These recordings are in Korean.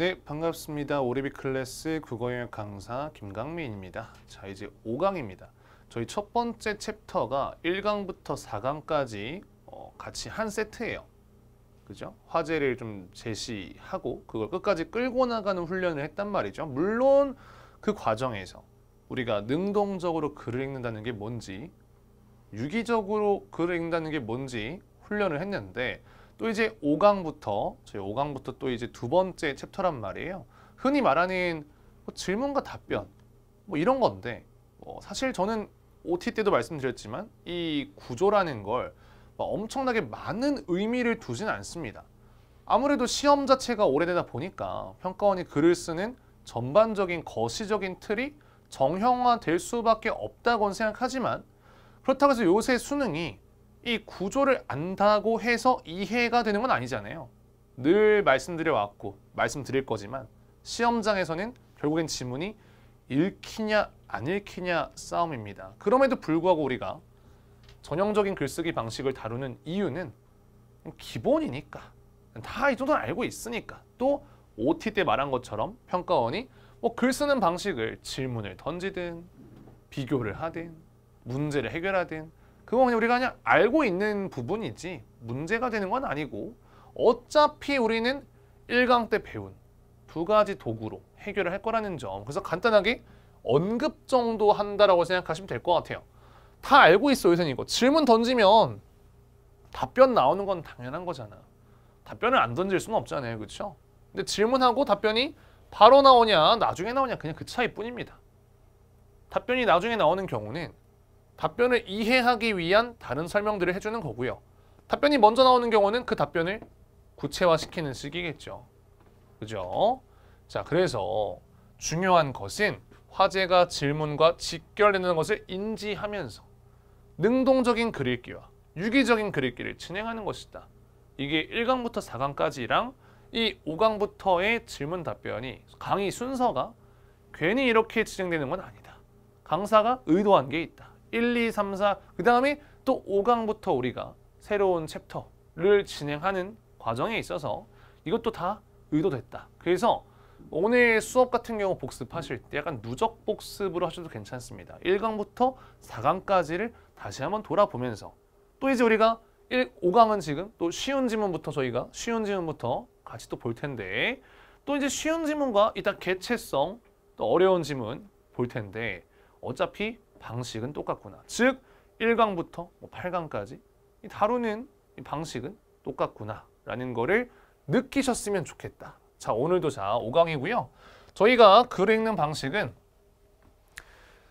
네, 반갑습니다. 오르비 클래스 국어영역 강사 김강민입니다. 자, 이제 5강입니다. 저희 첫 번째 챕터가 1강부터 4강까지 어, 같이 한 세트예요. 그죠? 화제를 좀 제시하고 그걸 끝까지 끌고 나가는 훈련을 했단 말이죠. 물론 그 과정에서 우리가 능동적으로 글을 읽는다는 게 뭔지 유기적으로 글을 읽는다는 게 뭔지 훈련을 했는데 또 이제 5강부터 저희 5강부터 또 이제 두 번째 챕터란 말이에요. 흔히 말하는 뭐 질문과 답변 뭐 이런 건데 뭐 사실 저는 OT 때도 말씀드렸지만 이 구조라는 걸 엄청나게 많은 의미를 두진 않습니다. 아무래도 시험 자체가 오래되다 보니까 평가원이 글을 쓰는 전반적인 거시적인 틀이 정형화될 수밖에 없다고 생각하지만 그렇다고 해서 요새 수능이 이 구조를 안다고 해서 이해가 되는 건 아니잖아요. 늘 말씀드려 왔고 말씀드릴 거지만 시험장에서는 결국엔 지문이 읽히냐 안 읽히냐 싸움입니다. 그럼에도 불구하고 우리가 전형적인 글쓰기 방식을 다루는 이유는 기본이니까 다 이 정도는 알고 있으니까 또 OT 때 말한 것처럼 평가원이 뭐 글 쓰는 방식을 질문을 던지든 비교를 하든 문제를 해결하든 그건 그냥 우리가 그냥 알고 있는 부분이지 문제가 되는 건 아니고 어차피 우리는 1강 때 배운 두 가지 도구로 해결을 할 거라는 점. 그래서 간단하게 언급 정도 한다라고 생각하시면 될 것 같아요. 다 알고 있어 요새는 이거. 질문 던지면 답변 나오는 건 당연한 거잖아. 답변을 안 던질 수는 없잖아요 그렇죠 근데 질문하고 답변이 바로 나오냐 나중에 나오냐 그냥 그 차이뿐입니다. 답변이 나중에 나오는 경우는 답변을 이해하기 위한 다른 설명들을 해주는 거고요. 답변이 먼저 나오는 경우는 그 답변을 구체화시키는 식이겠죠. 그죠? 자, 그래서 중요한 것은 화제가 질문과 직결되는 것을 인지하면서 능동적인 글읽기와 유기적인 글읽기를 진행하는 것이다. 이게 1강부터 4강까지랑 이 5강부터의 질문 답변이 강의 순서가 괜히 이렇게 진행되는 건 아니다. 강사가 의도한 게 있다. 1, 2, 3, 4, 그 다음에 또 5강부터 우리가 새로운 챕터를 진행하는 과정에 있어서 이것도 다 의도됐다. 그래서 오늘 수업 같은 경우 복습하실 때 약간 누적 복습으로 하셔도 괜찮습니다. 1강부터 4강까지를 다시 한번 돌아보면서 또 이제 우리가 1, 5강은 지금 또 쉬운 지문부터 저희가 쉬운 지문부터 같이 또 볼 텐데 또 이제 쉬운 지문과 이따 개체성 또 어려운 지문 볼 텐데 어차피 방식은 똑같구나. 즉 1강부터 8강까지 뭐 다루는 방식은 똑같구나 라는 거를 느끼셨으면 좋겠다. 자 오늘도 자 5강이고요. 저희가 글 읽는 방식은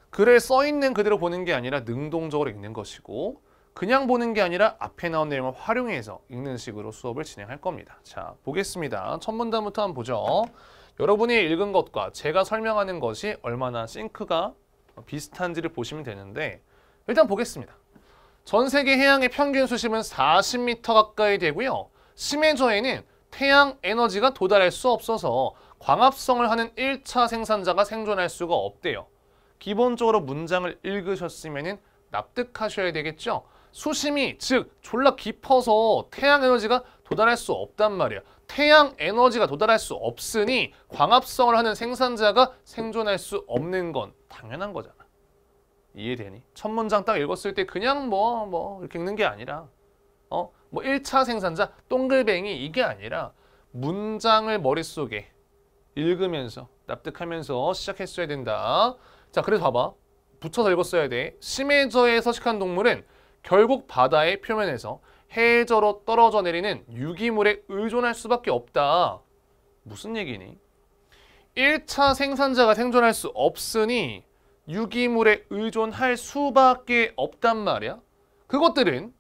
글에 써있는 그대로 보는 게 아니라 능동적으로 읽는 것이고 그냥 보는 게 아니라 앞에 나온 내용을 활용해서 읽는 식으로 수업을 진행할 겁니다. 자 보겠습니다. 첫 문단부터 한번 보죠. 여러분이 읽은 것과 제가 설명하는 것이 얼마나 싱크가 비슷한지를 보시면 되는데 일단 보겠습니다. 전 세계 해양의 평균 수심은 40m 가까이 되고요. 심해저에는 태양 에너지가 도달할 수 없어서 광합성을 하는 1차 생산자가 생존할 수가 없대요. 기본적으로 문장을 읽으셨으면 납득하셔야 되겠죠. 수심이 즉 졸라 깊어서 태양 에너지가 도달할 수 없단 말이야. 태양 에너지가 도달할 수 없으니 광합성을 하는 생산자가 생존할 수 없는 건 당연한 거잖아. 이해되니? 첫 문장 딱 읽었을 때 그냥 뭐뭐 뭐 이렇게 읽는 게 아니라 어? 뭐 1차 생산자 동글뱅이 이게 아니라 문장을 머릿속에 읽으면서 납득하면서 시작했어야 된다. 자, 그래서 봐봐. 붙여서 읽었어야 돼. 심해저에 서식한 동물은 결국 바다의 표면에서 해저로 떨어져 내리는 유기물에 의존할 수밖에 없다. 무슨 얘기니? 1차 생산자가 생존할 수 없으니 유기물에 의존할 수밖에 없단 말이야. 그것들은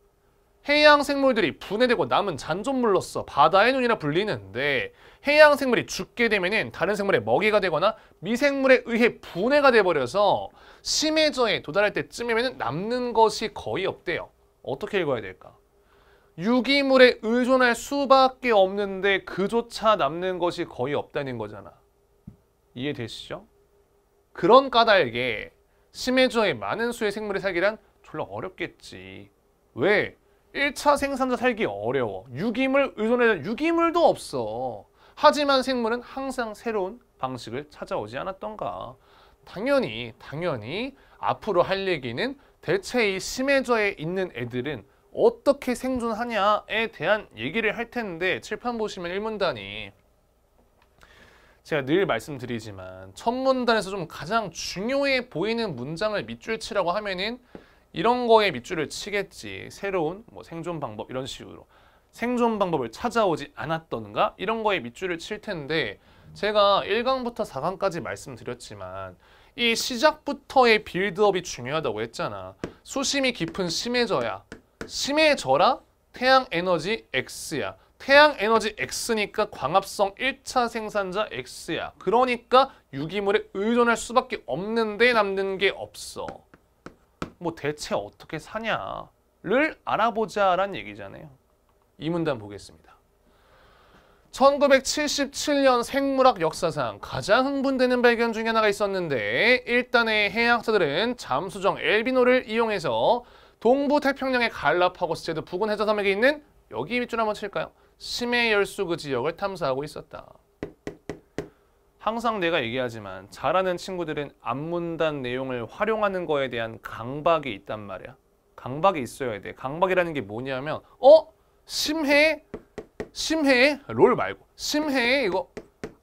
해양 생물들이 분해되고 남은 잔존물로서 바다의 눈이라 불리는데 해양 생물이 죽게 되면 다른 생물의 먹이가 되거나 미생물에 의해 분해가 돼버려서 심해저에 도달할 때쯤이면 남는 것이 거의 없대요. 어떻게 읽어야 될까? 유기물에 의존할 수밖에 없는데 그조차 남는 것이 거의 없다는 거잖아. 이해되시죠? 그런 까닭에 심해저에 많은 수의 생물이 살기란 졸라 어렵겠지. 왜? 1차 생산자 살기 어려워. 유기물 의존해야 유기물도 없어. 하지만 생물은 항상 새로운 방식을 찾아오지 않았던가. 당연히 당연히 앞으로 할 얘기는 대체 이 심해저에 있는 애들은 어떻게 생존하냐에 대한 얘기를 할 텐데 칠판 보시면 일문단이 제가 늘 말씀드리지만 첫 문단에서 좀 가장 중요해 보이는 문장을 밑줄 치라고 하면은 이런 거에 밑줄을 치겠지. 새로운 뭐 생존 방법 이런 식으로 생존 방법을 찾아오지 않았던가 이런 거에 밑줄을 칠 텐데 제가 1강부터 4강까지 말씀드렸지만 이 시작부터의 빌드업이 중요하다고 했잖아. 수심이 깊은 심해져야 심해져라 태양 에너지 X야. 태양 에너지 X니까 광합성 1차 생산자 X야. 그러니까 유기물에 의존할 수밖에 없는데 남는 게 없어. 뭐 대체 어떻게 사냐를 알아보자란 얘기잖아요. 이 문단 보겠습니다. 1977년 생물학 역사상 가장 흥분되는 발견 중에 하나가 있었는데 일단의 해양학자들은 잠수정 엘비노를 이용해서 동부 태평양의 갈라파고스 제도 부근 해저섬에 있는 여기 밑줄 한번 칠까요? 심해 열수 그 지역을 탐사하고 있었다. 항상 내가 얘기하지만 잘하는 친구들은 앞문단 내용을 활용하는 거에 대한 강박이 있단 말이야. 강박이 있어야 돼. 강박이라는 게 뭐냐면 어? 심해? 심해? 롤 말고 심해 이거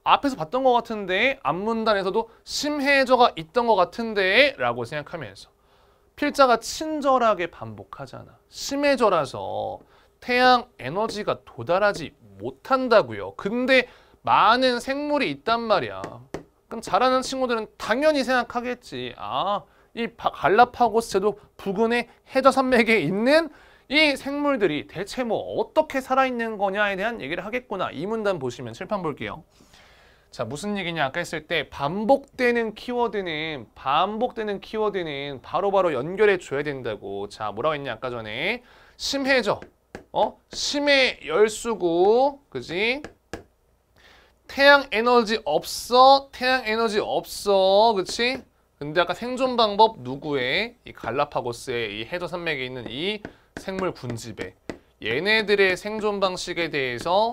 앞에서 봤던 것 같은데 앞문단에서도 심해저가 있던 것 같은데 라고 생각하면서 필자가 친절하게 반복하잖아. 심해져라서 태양 에너지가 도달하지 못한다고요. 근데 많은 생물이 있단 말이야. 그럼 잘하는 친구들은 당연히 생각하겠지. 아, 이 갈라파고스 제도 부근의 해저 산맥에 있는 이 생물들이 대체 뭐 어떻게 살아있는 거냐에 대한 얘기를 하겠구나. 이 문단 보시면 칠판 볼게요. 자 무슨 얘기냐 아까 했을 때 반복되는 키워드는 반복되는 키워드는 바로바로 바로 연결해 줘야 된다고. 자 뭐라고 했냐 아까 전에? 심해져. 어? 심해 열수구 그지? 태양 에너지 없어? 태양 에너지 없어? 그치? 근데 아까 생존 방법 누구의? 이 갈라파고스의 이 해저 산맥에 있는 이 생물 군집에. 얘네들의 생존 방식에 대해서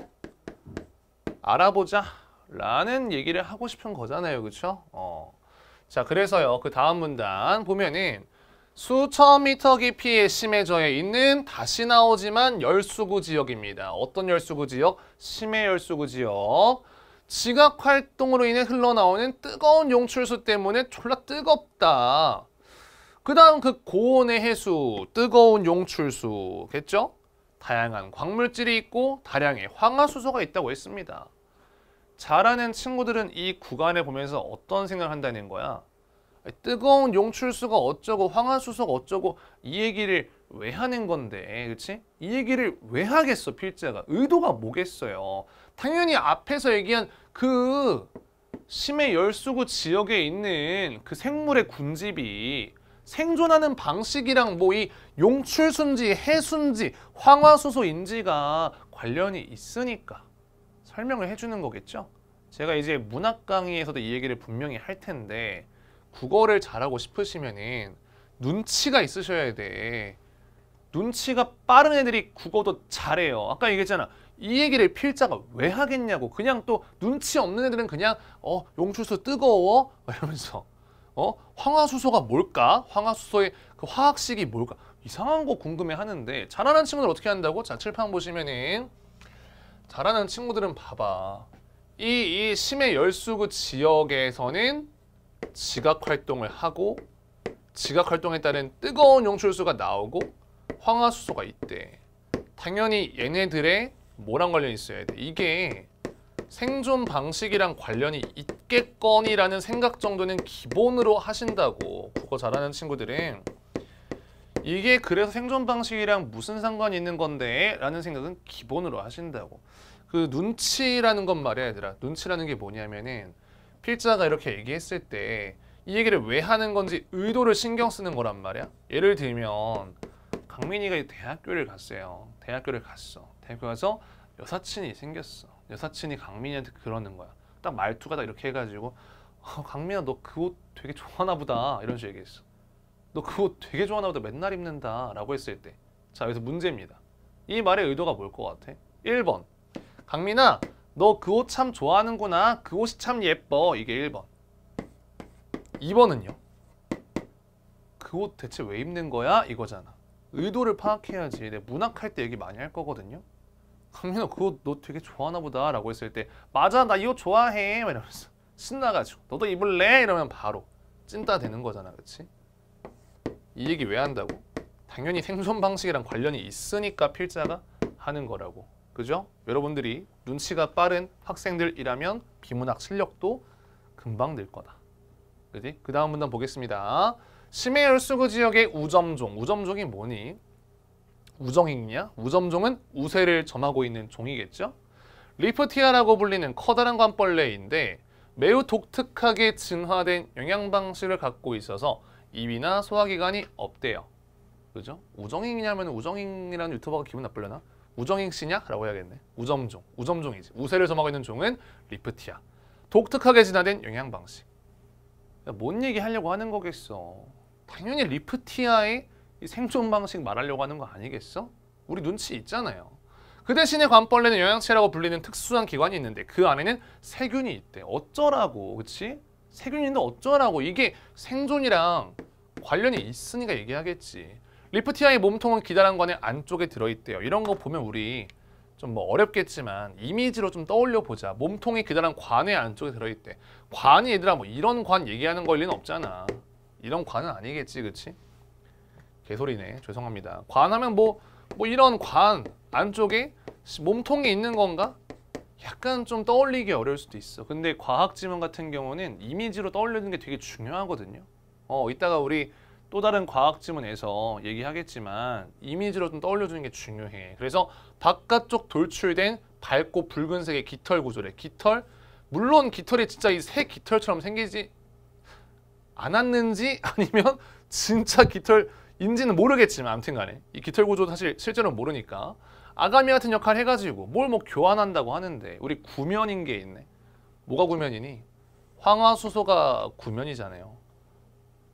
알아보자 라는 얘기를 하고 싶은 거잖아요. 그렇죠? 어. 자, 그래서요. 그 다음 문단 보면은 수천 미터 깊이의 심해저에 있는 다시 나오지만 열수구 지역입니다. 어떤 열수구 지역? 심해 열수구 지역. 지각 활동으로 인해 흘러나오는 뜨거운 용출수 때문에 졸라 뜨겁다. 그 다음 그 고온의 해수, 뜨거운 용출수겠죠? 다양한 광물질이 있고 다량의 황화수소가 있다고 했습니다. 잘하는 친구들은 이 구간에 보면서 어떤 생각을 한다는 거야? 뜨거운 용출수가 어쩌고 황화수소가 어쩌고 이 얘기를 왜 하는 건데 그치? 이 얘기를 왜 하겠어 필자가 의도가 뭐겠어요 당연히 앞에서 얘기한 그 심해 열수구 지역에 있는 그 생물의 군집이 생존하는 방식이랑 뭐 이 용출순지, 해순지, 황화수소인지가 관련이 있으니까 설명을 해주는 거겠죠. 제가 이제 문학 강의에서도 이 얘기를 분명히 할 텐데 국어를 잘하고 싶으시면은 눈치가 있으셔야 돼. 눈치가 빠른 애들이 국어도 잘해요. 아까 얘기했잖아. 이 얘기를 필자가 왜 하겠냐고. 그냥 또 눈치 없는 애들은 그냥 어 용출수 뜨거워 이러면서 어 황화수소가 뭘까? 황화수소의 그 화학식이 뭘까? 이상한 거 궁금해 하는데 잘하는 친구들 어떻게 한다고? 자 칠판 보시면은 잘하는 친구들은 봐봐. 이, 이 심해 열수구 지역에서는 지각 활동을 하고 지각 활동에 따른 뜨거운 용출수가 나오고 황화수소가 있대. 당연히 얘네들의 뭐랑 관련이 있어야 돼? 이게 생존 방식이랑 관련이 있겠거니라는 생각 정도는 기본으로 하신다고 국어 잘하는 친구들은 이게 그래서 생존 방식이랑 무슨 상관이 있는 건데 라는 생각은 기본으로 하신다고 그 눈치라는 건 말이야 얘들아 눈치라는 게 뭐냐면은 필자가 이렇게 얘기했을 때 이 얘기를 왜 하는 건지 의도를 신경 쓰는 거란 말이야. 예를 들면 강민이가 대학교를 갔어요. 대학교를 갔어. 대학교 가서 여사친이 생겼어. 여사친이 강민이한테 그러는 거야. 딱 말투가 딱 이렇게 해가지고 어, 강민아 너 그 옷 되게 좋아하나 보다. 이런 식으로 얘기했어 너 그 옷 되게 좋아하나 보다. 맨날 입는다. 라고 했을 때자 여기서 문제입니다. 이 말의 의도가 뭘 것 같아? 1번 강민아 너 그 옷 참 좋아하는구나. 그 옷이 참 예뻐. 이게 1번. 2번은요. 그 옷 대체 왜 입는 거야? 이거잖아. 의도를 파악해야지. 내 문학할 때 얘기 많이 할 거거든요. 강민아 그 옷 너 되게 좋아하나 보다 라고 했을 때 맞아 나 이 옷 좋아해 막 이러면서 신나가지고 너도 입을래? 이러면 바로 찐따 되는 거잖아 그치? 이 얘기 왜 한다고? 당연히 생존 방식이랑 관련이 있으니까 필자가 하는 거라고 그죠? 여러분들이 눈치가 빠른 학생들이라면 비문학 실력도 금방 늘 거다 그지? 그 다음 문단 보겠습니다 심해 열수구 지역의 우점종 우점종이 뭐니? 우정익이냐? 우점종은 우세를 점하고 있는 종이겠죠? 리프티아라고 불리는 커다란 관벌레인데 매우 독특하게 진화된 영양 방식을 갖고 있어서 입이나 소화기관이 없대요. 그죠? 우정익이냐면 우정익이라는 유튜버가 기분 나쁘려나? 우정익 씨냐? 라고 해야겠네. 우점종. 우점종이지. 우세를 점하고 있는 종은 리프티아. 독특하게 진화된 영양 방식. 야, 뭔 얘기 하려고 하는 거겠어. 당연히 리프티아의 이 생존 방식 말하려고 하는 거 아니겠어? 우리 눈치 있잖아요. 그 대신에 관벌레는 영양체라고 불리는 특수한 기관이 있는데 그 안에는 세균이 있대. 어쩌라고, 그치? 세균이 있는데 어쩌라고. 이게 생존이랑 관련이 있으니까 얘기하겠지. 리프티아의 몸통은 기다란 관의 안쪽에 들어있대요. 이런 거 보면 우리 좀 뭐 어렵겠지만 이미지로 좀 떠올려 보자. 몸통이 기다란 관의 안쪽에 들어있대. 관이 얘들아 뭐 이런 관 얘기하는 걸 리는 없잖아. 이런 관은 아니겠지, 그치? 개소리네. 죄송합니다. 관하면 뭐, 뭐 이런 관 안쪽에 몸통이 있는 건가? 약간 좀 떠올리기 어려울 수도 있어. 근데 과학 지문 같은 경우는 이미지로 떠올리는 게 되게 중요하거든요. 어, 이따가 우리 또 다른 과학 지문에서 얘기하겠지만 이미지로 좀 떠올려주는 게 중요해. 그래서 바깥쪽 돌출된 밝고 붉은색의 깃털 구조래. 깃털 물론 깃털이 진짜 이 새 깃털처럼 생기지 않았는지 아니면 진짜 깃털인지는 모르겠지만 아무튼 간에 이 깃털 구조 사실 실제로 모르니까 아가미 같은 역할 해가지고 뭘 뭐 교환한다고 하는데 우리 구면인 게 있네. 뭐가 구면이니? 황화수소가 구면이잖아요.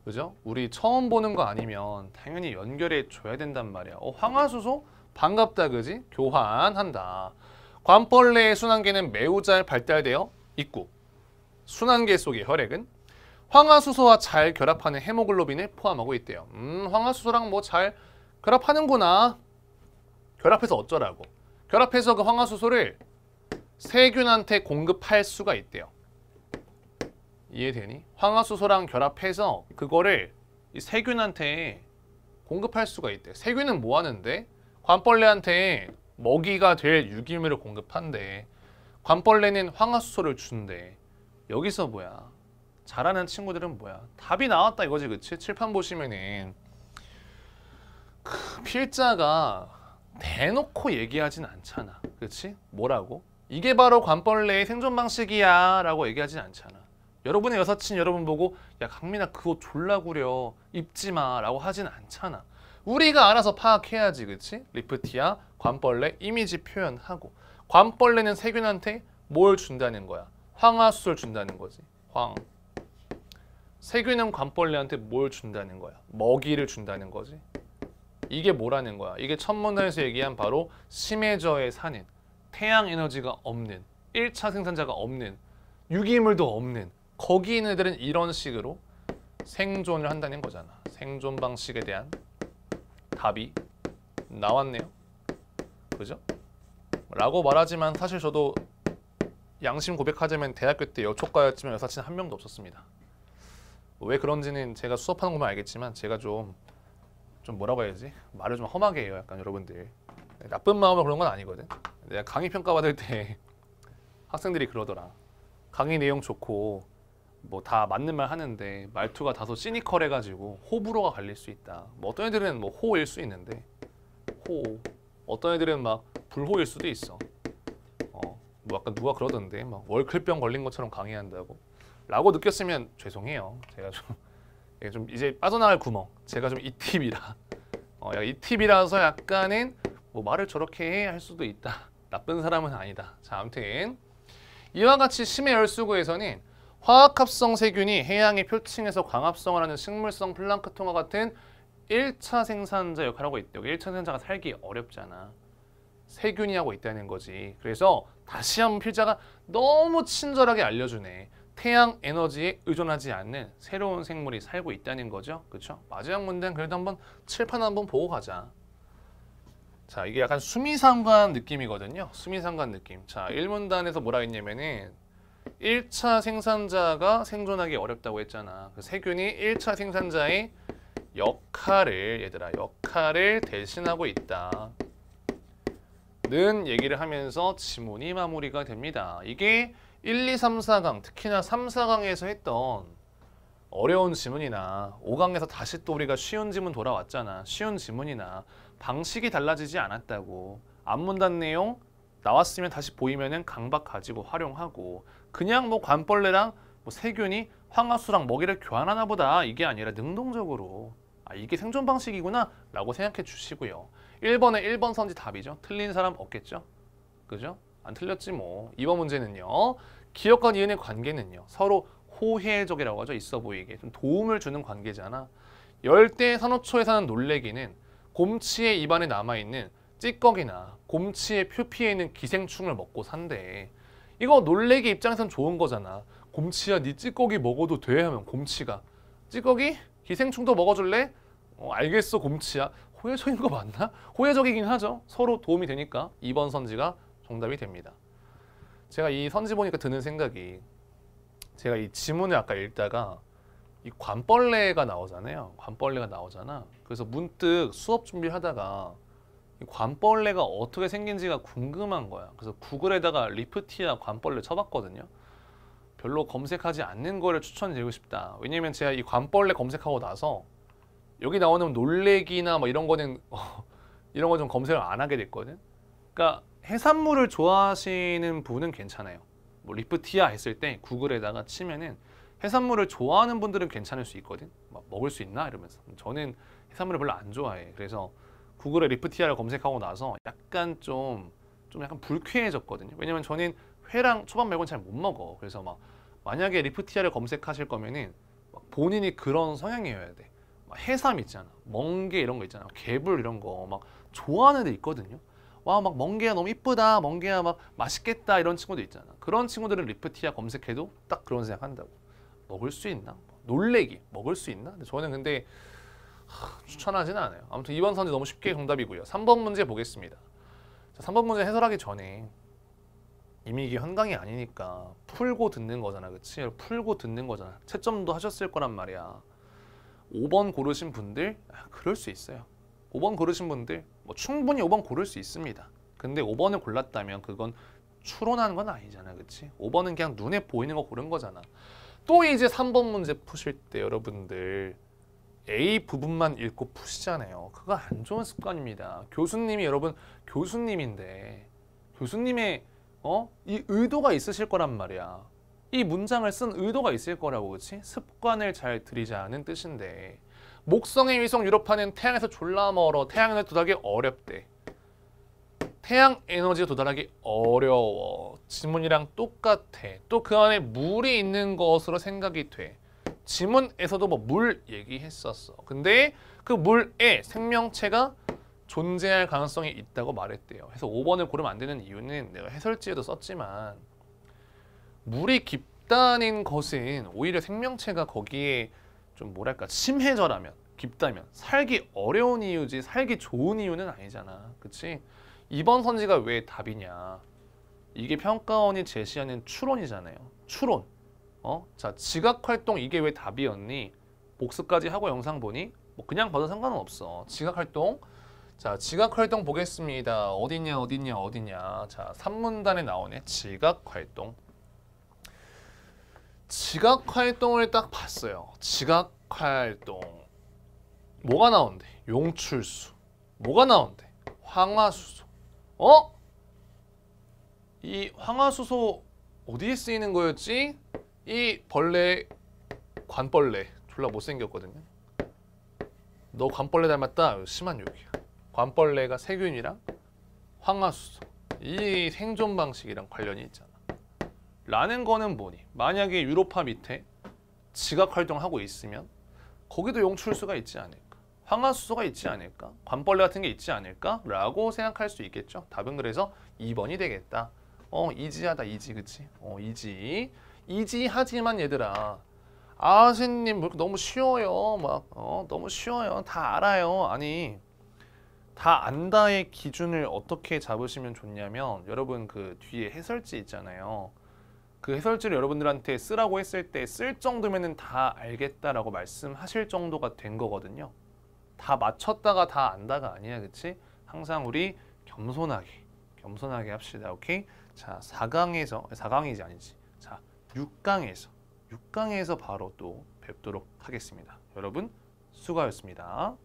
그죠? 우리 처음 보는 거 아니면 당연히 연결해 줘야 된단 말이야. 어, 황화수소? 반갑다, 그지? 교환한다. 관벌레의 순환계는 매우 잘 발달되어 있고 순환계 속의 혈액은 황화수소와 잘 결합하는 헤모글로빈을 포함하고 있대요. 음, 황화수소랑 뭐 잘 결합하는구나. 결합해서 어쩌라고. 결합해서 그 황화수소를 세균한테 공급할 수가 있대요. 이해되니? 황화수소랑 결합해서 그거를 이 세균한테 공급할 수가 있대. 세균은 뭐 하는데? 관벌레한테 먹이가 될 유기물을 공급한대. 관벌레는 황화수소를 준대. 여기서 뭐야? 잘하는 친구들은 뭐야? 답이 나왔다 이거지, 그치? 칠판 보시면은 그 필자가 대놓고 얘기하진 않잖아. 그렇지? 뭐라고? 이게 바로 관벌레의 생존 방식이야 라고 얘기하진 않잖아. 여러분의 여사친 여러분 보고 야 강민아 그거 졸라 구려 입지 마 라고 하진 않잖아. 우리가 알아서 파악해야지 그치? 리프티아 관벌레 이미지 표현하고 관벌레는 세균한테 뭘 준다는 거야? 황화수소를 준다는 거지. 황. 세균은 관벌레한테 뭘 준다는 거야? 먹이를 준다는 거지. 이게 뭐라는 거야? 이게 천문단에서 얘기한 바로 심해저에 사는 태양 에너지가 없는 1차 생산자가 없는 유기물도 없는 거기 있는 애들은 이런 식으로 생존을 한다는 거잖아. 생존 방식에 대한 답이 나왔네요. 그죠? 라고 말하지만 사실 저도 양심 고백하자면 대학교 때 여초과였지만 여사친 한 명도 없었습니다. 왜 그런지는 제가 수업하는 것만 알겠지만 제가 좀, 좀 뭐라고 해야지? 말을 좀 험하게 해요. 약간 여러분들. 나쁜 마음으로 그런 건 아니거든. 내가 강의 평가 받을 때 학생들이 그러더라. 강의 내용 좋고 뭐 다 맞는 말 하는데 말투가 다소 시니컬해가지고 호불호가 갈릴 수 있다. 뭐 어떤 애들은 뭐 호일 수 있는데 호. 어떤 애들은 막 불호일 수도 있어. 어, 뭐 아까 누가 그러던데 막 월클병 걸린 것처럼 강의한다고. 라고 느꼈으면 죄송해요. 제가 좀, 좀 이제 빠져나갈 구멍. 제가 좀 이 팁이라. 어, 이 팁이라서 약간은 뭐 말을 저렇게 해할 수도 있다. 나쁜 사람은 아니다. 자, 아무튼 이와 같이 심해 열수구에서는 화학합성 세균이 해양의 표층에서 광합성을 하는 식물성 플랑크톤과 같은 1차 생산자 역할을 하고 있대요. 1차 생산자가 살기 어렵잖아. 세균이 하고 있다는 거지. 그래서 다시 한번 필자가 너무 친절하게 알려주네. 태양 에너지에 의존하지 않는 새로운 생물이 살고 있다는 거죠. 그렇죠? 마지막 문제는 그래도 한번 칠판 한번 보고 가자. 자, 이게 약간 수미상관 느낌이거든요. 수미상관 느낌. 자, 1문단에서 뭐라 했냐면은 1차 생산자가 생존하기 어렵다고 했잖아. 그 세균이 1차 생산자의 역할을 얘들아 역할을 대신하고 있다. 는 얘기를 하면서 지문이 마무리가 됩니다. 이게 1, 2, 3, 4강 특히나 3, 4강에서 했던 어려운 지문이나 5강에서 다시 또 우리가 쉬운 지문 돌아왔잖아. 쉬운 지문이나 방식이 달라지지 않았다고. 앞문단 내용 나왔으면 다시 보이면은 강박 가지고 활용하고 그냥 뭐 관벌레랑 뭐 세균이 황화수랑 먹이를 교환하나 보다 이게 아니라 능동적으로 아 이게 생존 방식이구나 라고 생각해 주시고요. 1번에 1번 선지 답이죠. 틀린 사람 없겠죠? 그죠? 안 틀렸지 뭐. 2번 문제는요. 기업과 니은의 관계는요. 서로 호혜적이라고 하죠. 있어 보이게. 좀 도움을 주는 관계잖아. 열대 산호초에 사는 놀래기는 곰치의 입안에 남아있는 찌꺼기나 곰치의 표피에 있는 기생충을 먹고 산대. 이거 놀래기 입장에선 좋은 거잖아. 곰치야 네 찌꺼기 먹어도 돼 하면 곰치가 찌꺼기? 기생충도 먹어줄래? 어, 알겠어 곰치야. 호혜적인 거 맞나? 호혜적이긴 하죠. 서로 도움이 되니까 2번 선지가 정답이 됩니다. 제가 이 선지 보니까 드는 생각이 제가 이 지문을 아까 읽다가 이 관벌레가 나오잖아요. 관벌레가 나오잖아. 그래서 문득 수업 준비하다가 이 관벌레가 어떻게 생긴지가 궁금한 거야. 그래서 구글에다가 리프티아 관벌레 쳐봤거든요. 별로 검색하지 않는 거를 추천드리고 싶다. 왜냐면 제가 이 관벌레 검색하고 나서 여기 나오는 놀래기나 뭐 이런 거는 어, 이런 거 좀 검색을 안 하게 됐거든. 그러니까 해산물을 좋아하시는 분은 괜찮아요. 뭐 리프티아 했을 때 구글에다가 치면은 해산물을 좋아하는 분들은 괜찮을 수 있거든. 막 먹을 수 있나 이러면서 저는 해산물을 별로 안 좋아해. 그래서 구글에 리프티아를 검색하고 나서 약간 좀 좀 약간 불쾌해졌거든요. 왜냐면 저는 회랑 초밥 말고는 잘 못 먹어. 그래서 막 만약에 리프티아를 검색하실 거면은 막 본인이 그런 성향이어야 돼. 막 해삼 있잖아. 멍게 이런 거 있잖아. 개불 이런 거 막 좋아하는 애 있거든요. 와 막 멍게야 너무 이쁘다. 멍게야 막 맛있겠다 이런 친구도 있잖아. 그런 친구들은 리프티아 검색해도 딱 그런 생각한다고. 먹을 수 있나? 놀래기 먹을 수 있나? 저는 근데 하, 추천하지는 않아요. 아무튼 2번 선지 너무 쉽게 정답이고요. 3번 문제 보겠습니다. 자, 3번 문제 해설하기 전에 이미 이게 현강이 아니니까 풀고 듣는 거잖아. 그치? 풀고 듣는 거잖아. 채점도 하셨을 거란 말이야. 5번 고르신 분들 아, 그럴 수 있어요. 5번 고르신 분들 뭐 충분히 5번 고를 수 있습니다. 근데 5번을 골랐다면 그건 추론하는 건 아니잖아. 그치? 5번은 그냥 눈에 보이는 거 고른 거잖아. 또 이제 3번 문제 푸실 때 여러분들 A 부분만 읽고 푸시잖아요. 그거 안 좋은 습관입니다. 교수님이 여러분 교수님인데 교수님의 어? 이 의도가 있으실 거란 말이야. 이 문장을 쓴 의도가 있을 거라고 그렇지? 습관을 잘 들이자는 뜻인데 목성의 위성 유럽파는 태양에서 졸라 멀어 태양에 도달하기 어렵대. 태양 에너지에 도달하기 어려워. 지문이랑 똑같아. 또 그 안에 물이 있는 것으로 생각이 돼. 지문에서도 뭐 물 얘기했었어. 근데 그 물에 생명체가 존재할 가능성이 있다고 말했대요. 그래서 5번을 고르면 안 되는 이유는 내가 해설지에도 썼지만 물이 깊다는 것은 오히려 생명체가 거기에 좀 뭐랄까 심해져라면 깊다면 살기 어려운 이유지 살기 좋은 이유는 아니잖아. 그치? 이번 선지가 왜 답이냐? 이게 평가원이 제시하는 추론이잖아요. 추론. 어? 자, 지각 활동 이게 왜 답이었니? 복습까지 하고 영상 보니 뭐 그냥 봐도 상관은 없어. 지각 활동. 자, 지각 활동 보겠습니다. 어디냐, 어디냐, 어디냐. 자, 3문단에 나오네. 지각 활동. 지각 활동을 딱 봤어요. 지각 활동. 뭐가 나온대? 용출수. 뭐가 나온대? 황화수소. 어? 이 황화수소 어디에 쓰이는 거였지? 이 벌레 관벌레 졸라 못생겼거든요. 너 관벌레 닮았다. 심한 욕이야. 관벌레가 세균이랑 황화수소 이 생존 방식이랑 관련이 있잖아. 라는 거는 뭐니? 만약에 유로파 밑에 지각 활동하고 있으면 거기도 용출수가 있지 않을까? 황화수소가 있지 않을까? 관벌레 같은 게 있지 않을까?라고 생각할 수 있겠죠. 답은 그래서 2번이 되겠다. 어, 이지하다, 이지, 그치? 어, 이지. 이지하지만 얘들아. 아, 선생님, 뭐 너무 쉬워요. 막, 어, 너무 쉬워요. 다 알아요. 아니, 다 안다의 기준을 어떻게 잡으시면 좋냐면, 여러분 그 뒤에 해설지 있잖아요. 그 해설지를 여러분들한테 쓰라고 했을 때 쓸 정도면은 다 알겠다라고 말씀하실 정도가 된 거거든요. 다 맞췄다가 다 안다가 아니야, 그치? 항상 우리 겸손하게, 겸손하게 합시다, 오케이? 자, 4강에서, 4강이지 아니지. 자, 6강에서, 6강에서 바로 또 뵙도록 하겠습니다. 여러분, 수고하셨습니다.